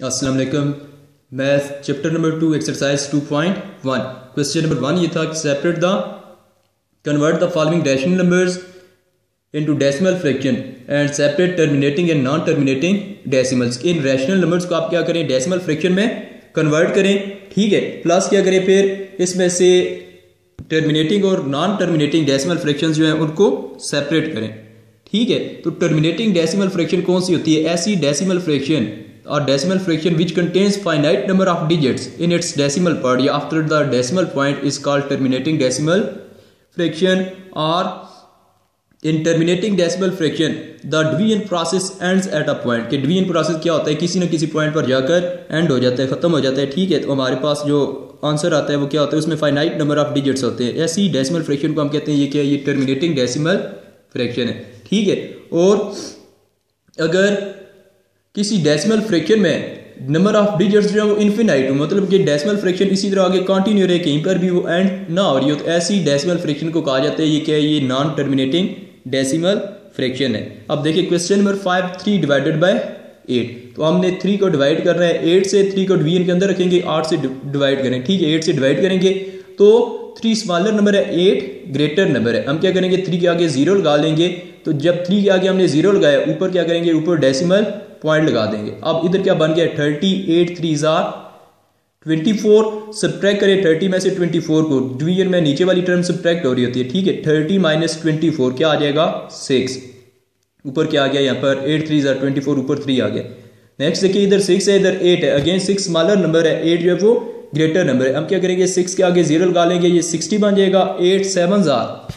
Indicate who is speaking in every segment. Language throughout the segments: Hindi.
Speaker 1: अस्सलाम वालेकुम। Math chapter number two exercise two point one question number one ये था कि separate the convert the following rational numbers into decimal fraction and separate terminating and non terminating decimals in rational numbers को आप क्या करें? डेसिमल फ्रैक्शन में कन्वर्ट करें। ठीक है प्लस क्या करें फिर? इसमें से टर्मिनेटिंग और नॉन टर्मिनेटिंग डेसिमल फ्रैक्शंस जो हैं, उनको सेपरेट करें। ठीक है तो टर्मिनेटिंग डेसिमल फ्रैक्शन कौन सी होती है? ऐसी डेसिमल फ्रैक्शन और decimal fraction which contains finite number of digits in its decimal part या after the decimal point is called terminating decimal fraction और in terminating decimal fraction the division process ends at a point कि डिवीज़न प्रोसेस क्या होता है? किसी न किसी पॉइंट पर जाकर एंड हो जाता है, खत्म हो जाता है, ठीक है? तो हमारे पास जो आंसर आता है वो क्या होता है? उसमें फाइनाइट नंबर ऑफ़ डिजिट्स होते हैं। ऐसी डेसिमल फ्रैक्शन को हम कहते हैं, ये क्या ये टर्मिनेटिंग डेसिमल फ्रैक्शन है। ठीक है? और अगर किसी डेसिमल फ्रैक्शन में नंबर ऑफ़ डिजिट्स जो है वो इन्फिनाइट हो मतलब कि डेसिमल फ्रैक्शन इसी तरह आगे कंटिन्यू रहे, कहीं पर भी वो एंड ना हो रही हो तो ऐसी डेसिमल फ्रैक्शन को कहा जाता है, ये क्या है? ये नॉन टर्मिनेटिंग डेसिमल फ्रैक्शन है। अब देखिए question number five three divided by eight तो हमने थ्री को डिवाइड कर रहे हैं एट से थ्री को डिवीज़न के अंदर रखेंगे, आठ से डिवाइड करें। ठीक है एट से डिवाइड करेंगे तो थ्री स्मॉलर नंबर है एट ग्रेटर नंबर है। हम क्या करेंगे? थ्री के आगे ज़ीरो लगा लेंगे तो जब थ्री के आगे हमने ज़ीरो लगाया, ऊपर क्या करेंगे? ऊपर डेसिमल पॉइंट लगा देंगे। अब इधर क्या बन गया? थर्टी एट थ्री जार ट्वेंटी फोर सब्ट्रैक्ट करें थर्टी में से ट्वेंटी फोर को। डिवीज़न में नीचे वाली टर्म सब्ट्रैक्ट हो रही होती है, ठीक है? थर्टी माइनस ट्वेंटी फोर क्या आ जाएगा? सिक्स ऊपर क्या आ गया यहाँ पर? एट थ्री जार ट्वेंटी फोर ऊपर थ्री आ गया। नेक्स्ट देखिए, इधर सिक्स है, इधर एट है। अगेन सिक्स स्मॉलर नंबर है। एट जो है वो ग्रेटर नंबर है। हम क्या करेंगे? सिक्स के आगे ज़ीरो लगा लेंगे। ये सिक्सटी बन जाएगा। एट सेवन जार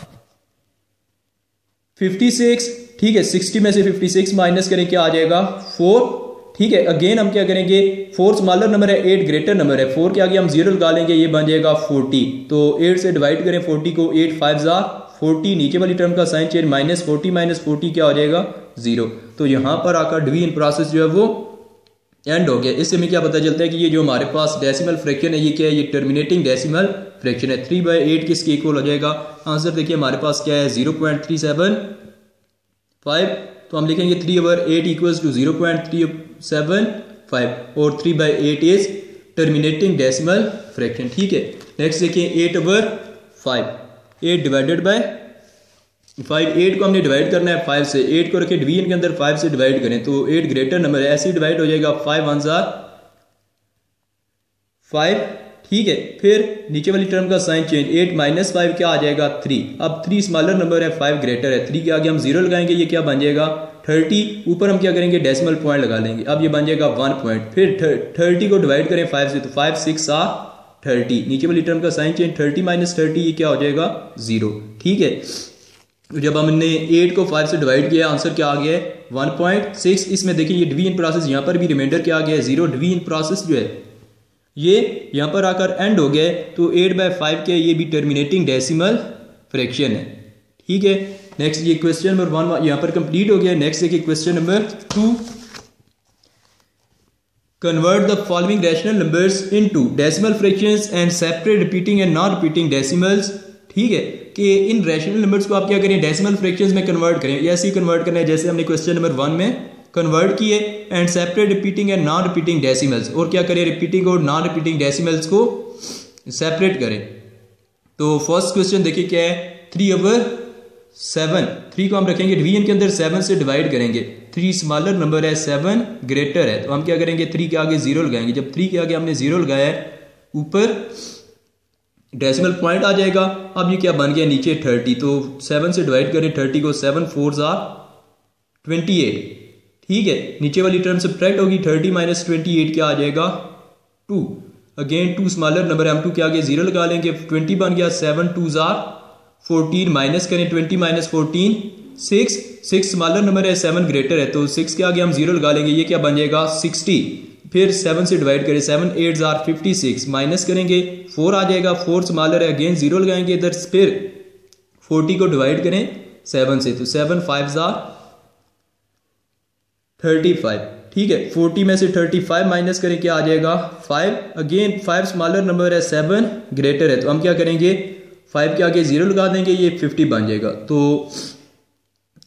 Speaker 1: फिफ्टी सिक्स ठीक है सिक्सटी में से फिफ्टी सिक्स माइनस करें, क्या आ जाएगा? फोर ठीक है अगेन हम क्या करेंगे? फोर स्मॉलर नंबर है एट ग्रेटर नंबर है. फोर के आगे हम ज़ीरो लगा लेंगे, ये बन जाएगा फोर्टी तो एट से डिवाइड करें फोर्टी को एट फाइव जार फोर्टी नीचे वाली टर्म का sign change minus forty minus forty क्या हो जाएगा? ज़ीरो तो यहाँ पर आकर डिवीज़न प्रोसेस जो है वो एंड हो गया। इससे हमें क्या पता चलता है कि ये जो हमारे पास डेसिमल फ्रैक्शन है, ये क्या है? ये टर्मिनेटिंग डेसिमल फ्रैक्शन है। थ्री बाई एट किसके इक्वल हो जाएगा? आंसर देखिए, हमारे पास क्या है? Zero point three seven five तो हम लिखेंगे three over eight equals to zero point three seven five और three by eight is terminating decimal fraction ठीक है? नेक्स्ट देखिए eight over five eight divided by five eight को हमने डिवाइड करना है फाइव से। एट को रखे डिवीज़न के अंदर फाइव से डिवाइड करें तो एट ग्रेटर नंबर है। ऐसे डिवाइड हो जाएगा। फाइव वन जार फाइव ठीक है, फिर नीचे वाली टर्म का sign change eight minus five क्या आ जाएगा? थ्री अब थ्री स्मॉलर नंबर है फाइव ग्रेटर है. थ्री के आगे हम ज़ीरो लगाएँगे, ये क्या बन जाएगा? थर्टी ऊपर हम क्या करेंगे? डेसिमल पॉइंट लगा लेंगे। अब ये बन जाएगा वन पॉइंट फिर थर्टी को डिवाइड करें फाइव से तो फाइव सिक्स आ थर्टी नीचे वाली टर्म का sign change thirty minus thirty ये क्या हो जाएगा? ज़ीरो ठीक है? तो जब हमने एट को फाइव से डिवाइड किया आंसर क्या आ गया? है वन पॉइंट सिक्स इसमें देखिए, ये डिवीज़न प्रोसेस यहाँ पर भी रिमाइंडर क्या आ गया? है ज़ीरो डिवीज़न प्रोसेस जो है ये यहाँ पर आकर एंड हो गया तो एट बाय फाइव के ये भी टर्मिनेटिंग डेसिमल फ्रैक्शन है। ठीक है? नेक्स्ट ये क्वेश्चन नंबर वन यहाँ पर कंप्लीट हो गया नेक्स्ट देखिए question number two convert the following rational numbers into decimal fractions and separate repeating and non repeating decimals. ठीक है? कि इन रैशनल नंबर्स को आप क्या करें? डेसिमल फ्रैक्शंस में कन्वर्ट करें। ऐसे ही कन्वर्ट करना है जैसे हमने क्वेश्चन नंबर वन में कन्वर्ट किए and separate repeating and non repeating decimals और क्या करें? रिपीटिंग और नॉन रिपीटिंग डेसिमल्स को सेपरेट करें. तो फ़र्स्ट क्वेश्चन देखिए क्या है? थ्री ओवर सेवन थ्री को हम रखेंगे. डिवीज़न के अंदर सेवन से डिवाइड करेंगे. थ्री स्मॉलर नंबर है सेवन ग्रेटर है. तो हम क्या करेंगे? थ्री के आगे ज़ीरो लगाएँगे. जब थ्री के आगे हमने ज़ीरो लगाया है, ऊपर डेसिमल पॉइंट आ जाएगा. अब ये क्या बन गया? नीचे थर्टी तो सेवन से डिवाइड करें. थर्टी को सेवन फोर जार ट्वेंटी एट ठीक है, नीचे वाली टर्म से सब्ट्रैक्ट होगी थर्टी माइनस ट्वेंटी एट क्या आ जाएगा? Two again two smaller number हम टू के आगे ज़ीरो लगा लेंगे ट्वेंटी बन गया सेवन टू जार फोर्टीन माइनस करें twenty minus fourteen six six smaller number है सेवन ग्रेटर है तो सिक्स के आगे हम ज़ीरो लगा लेंगे, ये क्या बन जाएगा? सिक्सटी फिर सेवन से डिवाइड करें सेवन एट जार फिफ्टी सिक्स माइनस करेंगे फोर आ जाएगा फोर स्मॉलर है अगेन ज़ीरो लगाएँगे इधर, फिर फोर्टी को डिवाइड करें सेवन से तो सेवन फाइव जार थर्टी फाइव। ठीक है, फोर्टी में से थर्टी फाइव माइनस करें, क्या आ जाएगा? Five. Again five smaller number है सेवन ग्रेटर है। तो हम क्या करेंगे? फाइव के आगे ज़ीरो लगा देंगे, ये फिफ्टी बन जाएगा। तो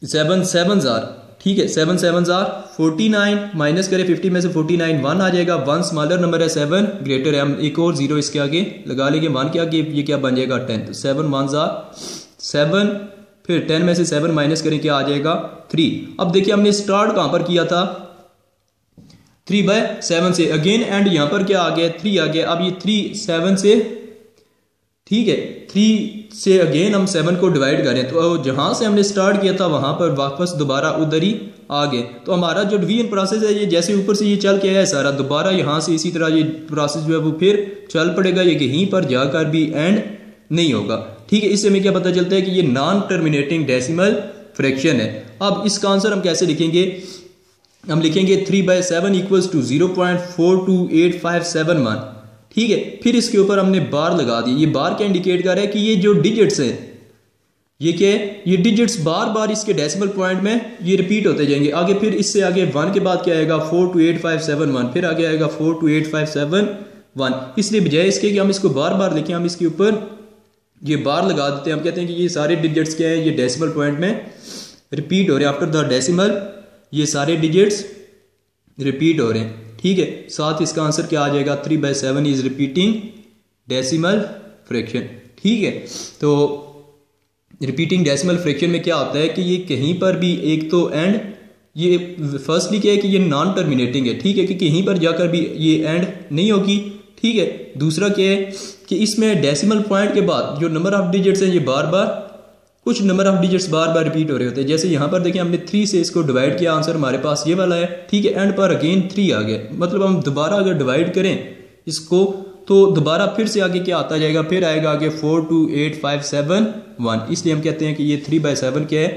Speaker 1: सेवन सेवन जार ठीक है सेवन सेवन जार फोर्टी नाइन माइनस करें फिफ्टी में से फोर्टी नाइन वन आ जाएगा। वन स्मॉलर नंबर है सेवन ग्रेटर है। हम एक और ज़ीरो इसके आगे लगा लेंगे। वन के आगे ये क्या बन जाएगा? टेन तो सेवन वन जार सेवन फिर टेन में से सेवन माइनस करें, क्या आ जाएगा? थ्री अब देखिए हमने स्टार्ट कहाँ पर किया था? थ्री बाय सेवन से अगेन एंड यहाँ पर क्या आ गया? थ्री आ गया। अब ये थ्री सेवन से, ठीक है थ्री से अगेन हम सेवन को डिवाइड करें। तो जहाँ से हमने स्टार्ट किया था, वहाँ पर वापस दोबारा उधर ही आ गए। तो हमारा जो डिवीज़न प्रोसेस है, ये जैसे ऊपर से ये चल के आया है सारा, दोबारा यहाँ से इसी तरह ये प्रोसेस जो है वो फिर चल पड़ेगा, ये कहीं पर जाकर भी एंड नहीं होगा। ठीक है, इससे हमें क्या पता चलता है कि ये नॉन टर्मिनेटिंग डेसिमल फ्रैक्शन है। अब इसका आंसर हम कैसे लिखेंगे? हम लिखेंगे three by seven equals to zero point four two eight five seven one ठीक है? फिर इसके ऊपर हमने बार लगा दी। ये बार क्या इंडिकेट कर रहा है कि ये जो डिजिट्स है, ये क्या है? ये डिजिट्स बार बार इसके डेसिमल पॉइंट में ये रिपीट होते जाएँगे। आगे फिर इससे आगे वन के बाद क्या आएगा? Four two eight five seven one फिर आगे आएगा four two eight five seven one इसलिए बजाय इसके कि हम इसको बार बार लिखें, हम इसके ऊपर ये बार लगा देते हैं। हम कहते हैं कि ये सारे डिजिट्स क्या है? ये डेसिमल पॉइंट में रिपीट हो रहे हैं। आफ्टर द डेसिमल ये सारे डिजिट्स रिपीट हो रहे हैं। ठीक है? साथ इसका आंसर क्या आ जाएगा? Three by seven is repeating decimal fraction ठीक है? तो रिपीटिंग डेसिमल फ्रैक्शन में क्या होता है कि ये कहीं पर भी एक तो एंड ये फर्स्टली क्या है कि ये नॉन टर्मिनेटिंग है। ठीक है? कि कहीं पर जाकर भी ये एंड नहीं होगी। ठीक है? दूसरा क्या है कि इसमें डेसिमल पॉइंट के बाद जो नंबर ऑफ़ डिजिट्स हैं ये बार बार कुछ नंबर ऑफ़ डिजिट्स बार बार रिपीट हो रहे होते हैं। जैसे यहाँ पर देखिए हमने थ्री से इसको डिवाइड किया आंसर हमारे पास ये वाला है। ठीक है एंड पर अगेन थ्री आ गया। मतलब हम दोबारा अगर डिवाइड करें इसको तो दोबारा फिर से आगे क्या आता जाएगा? फिर आएगा आगे four two eight five seven one इसलिए हम कहते हैं कि ये थ्री बाय सेवन क्या है?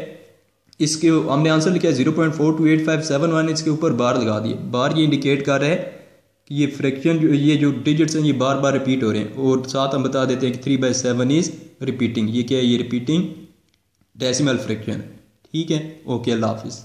Speaker 1: इसके हमने आंसर लिखा है zero point four two eight five seven one इसके ऊपर बार लगा दिए। बार ये इंडिकेट कर रहा है ये फ्रैक्शन जो, ये जो डिजिट्स हैं, ये बार बार रिपीट हो रहे हैं। और साथ हम बता देते हैं कि three by seven is repeating ये क्या है? ये रिपीटिंग डेसिमल फ्रैक्शन ठीक है? ओके अल्लाह हाफिज़।